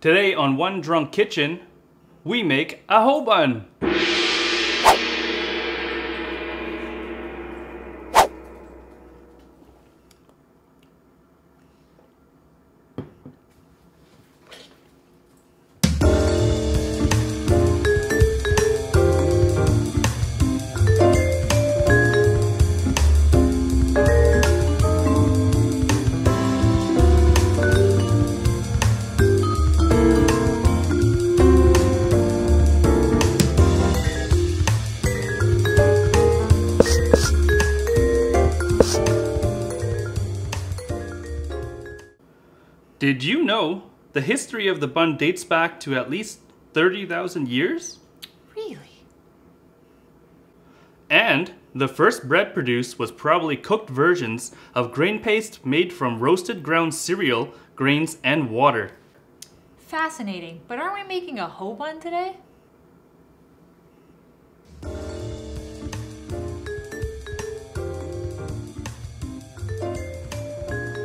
Today on One Drunk Kitchen, we make a Ho bun. Did you know the history of the bun dates back to at least 30,000 years? Really? And the first bread produced was probably cooked versions of grain paste made from roasted ground cereal, grains, and water. Fascinating. But aren't we making a whole bun today?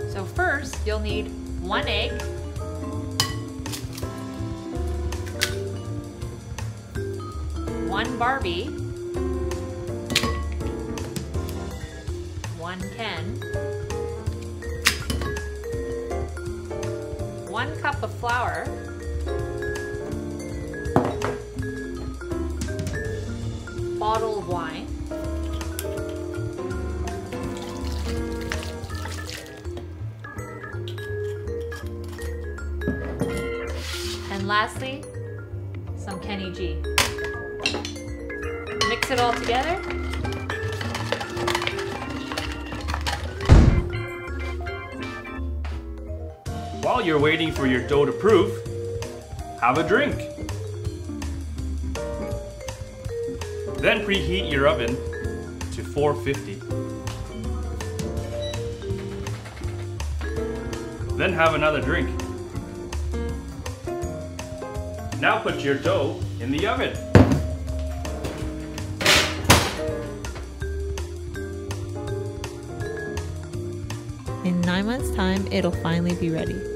So first, you'll need one egg, one Barbie, one Ken, one cup of flour, and lastly, some Kenny G. Mix it all together. While you're waiting for your dough to proof, have a drink. Then preheat your oven to 450. Then have another drink. Now put your dough in the oven. In nine months' time, it'll finally be ready.